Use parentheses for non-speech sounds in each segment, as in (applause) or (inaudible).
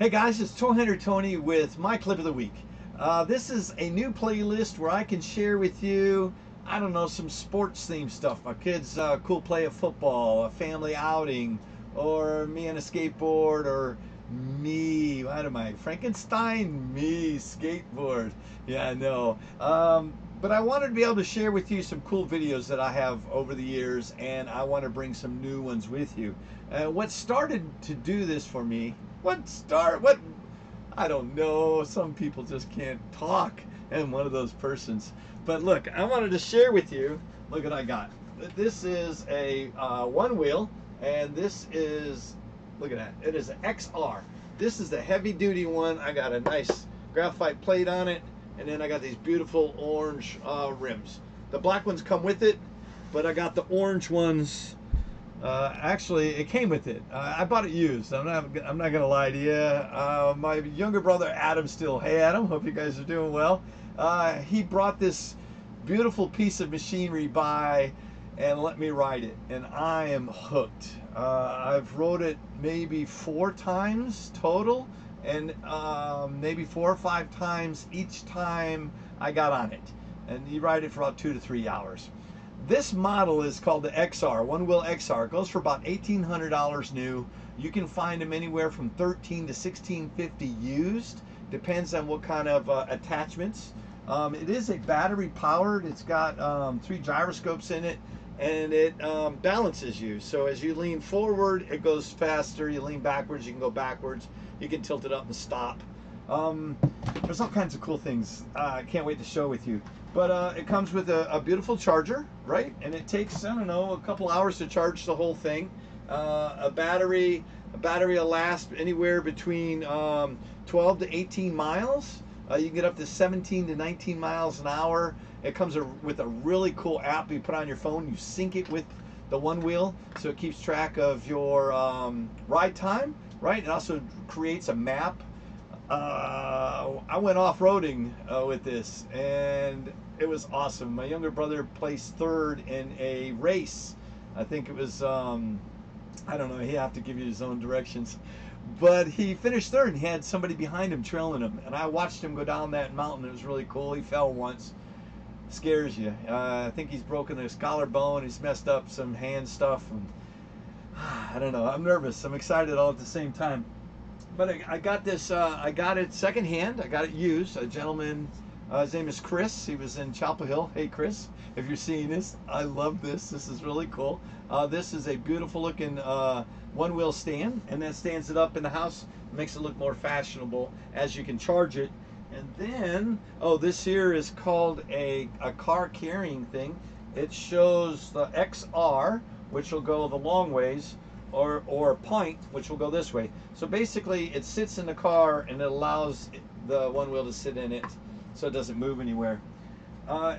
Hey guys, it's Toy Hunter Tony with my clip of the week. Uh, this is a new playlist where I can share with you, I don't know, some sports themed stuff. My kids' uh, cool play of football, a family outing, or me on a skateboard, or me, what am I, Frankenstein? Me, skateboard. Yeah, I know. Um, but I wanted to be able to share with you some cool videos that I have over the years, and I want to bring some new ones with you. Uh, what started to do this for me, what star? what, I don't know, some people just can't talk, and one of those persons. But look, I wanted to share with you, look what I got. This is a uh, one wheel, and this is, look at that, it is an XR. This is the heavy duty one. I got a nice graphite plate on it and then I got these beautiful orange uh, rims. The black ones come with it, but I got the orange ones. Uh, actually, it came with it. Uh, I bought it used. I'm not. I'm not gonna lie to you. Uh, my younger brother Adam still. Hey Adam, hope you guys are doing well. Uh, he brought this beautiful piece of machinery by and let me ride it, and I am hooked. Uh, I've rode it maybe four times total and um, maybe four or five times each time I got on it. And you ride it for about two to three hours. This model is called the XR, one wheel XR. It goes for about $1,800 new. You can find them anywhere from 13 to 1650 used. Depends on what kind of uh, attachments. Um, it is a battery powered. It's got um, three gyroscopes in it and it um, balances you. So as you lean forward, it goes faster. You lean backwards, you can go backwards. You can tilt it up and stop. Um, there's all kinds of cool things. Uh, I can't wait to show with you. But uh, it comes with a, a, beautiful charger, right? And it takes, I don't know, a couple hours to charge the whole thing. Uh, a battery, a battery will last anywhere between um, 12 to 18 miles. Uh, you can get up to 17 to 19 miles an hour. It comes a, with a really cool app you put on your phone. You sync it with the one wheel so it keeps track of your um, ride time, right? It also creates a map. Uh, I went off-roading uh, with this and it was awesome. My younger brother placed third in a race. I think it was, um, I don't know, he have to give you his own directions. But he finished third and he had somebody behind him trailing him. And I watched him go down that mountain. It was really cool. He fell once scares you. Uh, I think he's broken his collarbone. He's messed up some hand stuff. And, (sighs) I don't know. I'm nervous. I'm excited all at the same time. But I, I got this. Uh, I got it secondhand. I got it used. A gentleman. Uh, his name is Chris. He was in Chapel Hill. Hey, Chris, if you're seeing this, I love this. This is really cool. Uh, this is a beautiful looking uh, one wheel stand, and that stands it up in the house. Makes it look more fashionable as you can charge it and then, oh, this here is called a, a car carrying thing. It shows the XR, which will go the long ways, or, or Pint, which will go this way. So basically, it sits in the car and it allows the one wheel to sit in it so it doesn't move anywhere. Uh,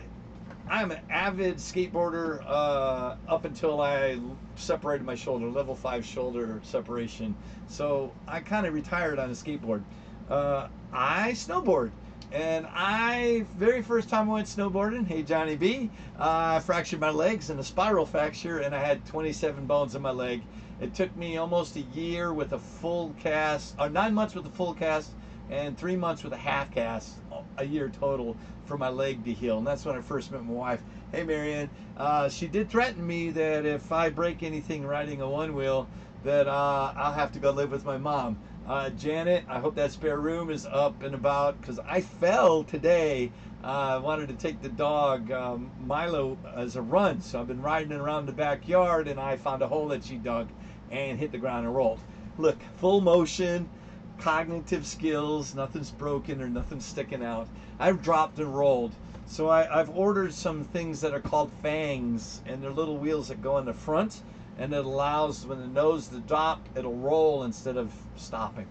I'm an avid skateboarder uh, up until I separated my shoulder, level 5 shoulder separation. So I kind of retired on a skateboard uh, I snowboard. And I, very first time I went snowboarding, hey Johnny B, uh, I fractured my legs in a spiral fracture and I had 27 bones in my leg. It took me almost a year with a full cast, or nine months with a full cast, and three months with a half cast, a year total for my leg to heal. And that's when I first met my wife. Hey Marianne, uh, she did threaten me that if I break anything riding a one wheel, that uh, I'll have to go live with my mom. Uh, Janet, I hope that spare room is up and about because I fell today. Uh, I wanted to take the dog um, Milo as a run, so I've been riding around the backyard and I found a hole that she dug and hit the ground and rolled. Look, full motion, cognitive skills, nothing's broken or nothing's sticking out. I've dropped and rolled. So I, have ordered some things that are called fangs, and they're little wheels that go in the front and it allows when the nose to drop, it'll roll instead of stopping.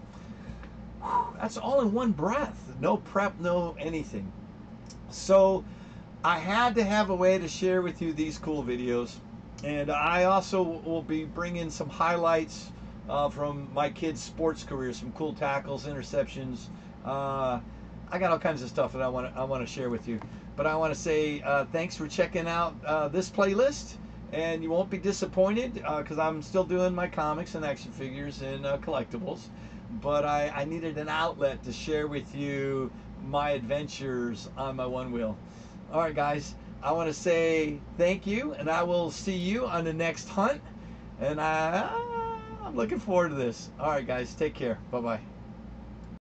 That's all in one breath. No prep, no anything. So I had to have a way to share with you these cool videos. And I also will be bringing some highlights uh, from my kids' sports careers, some cool tackles, interceptions. Uh, I got all kinds of stuff that I want to I want to share with you. But I want to say uh, thanks for checking out uh, this playlist, and you won't be disappointed uh, because I'm still doing my comics and action figures and uh, collectibles. But I, I needed an outlet to share with you my adventures on my one wheel. All right, guys. I want to say thank you, and I will see you on the next hunt. And I. I'm looking forward to this. All right, guys, take care. Bye bye.